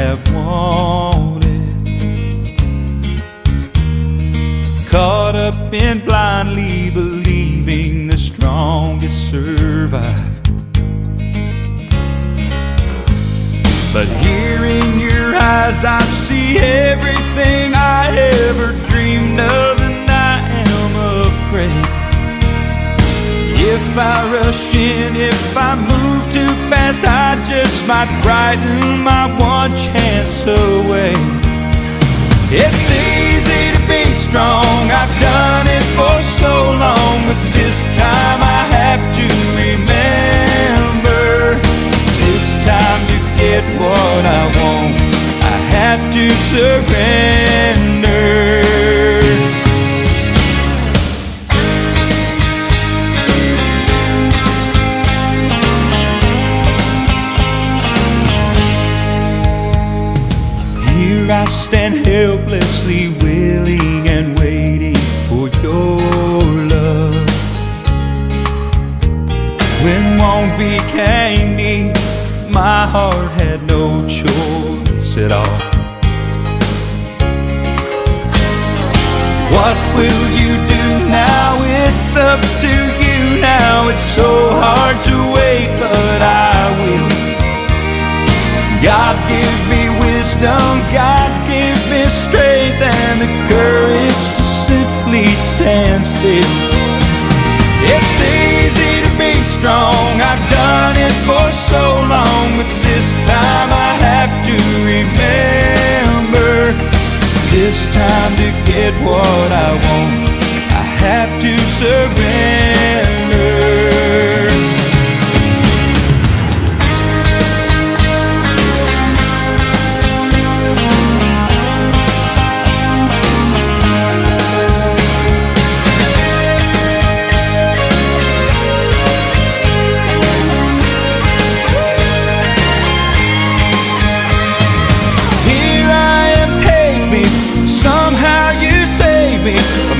have wanted. Caught up in blindly believing the strongest survive. But here in your eyes, I see everything I ever dreamed of, and I am afraid. If I rush in, if I move too fast, I just might frighten my one chance away. It's easy to be strong, I've done it for so long, but this time I have to remember. This time to get what I want, I have to surrender. Stand helplessly willing and waiting for your love. When one became need, my heart had no choice at all. What will you do now? It's up to you now. It's so hard to wait, but I will. God wisdom, God give me strength and the courage to simply stand still. It's easy to be strong, I've done it for so long, but this time I have to remember. This time to get what I want, I have to surrender.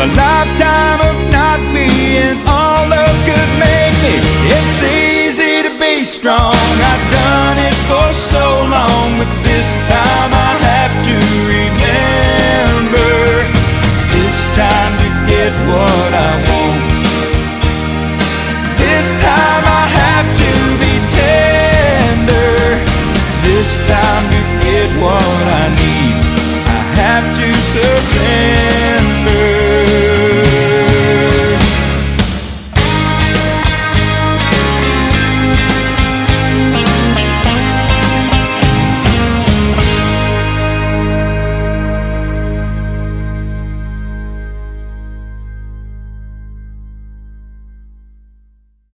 A lifetime of not being. All love could make me. It's easy to be strong. I've done it for so long. But this time I have to remember. It's time to get what I want. This time I have to be tender. This time to get what I need. I have to surrender.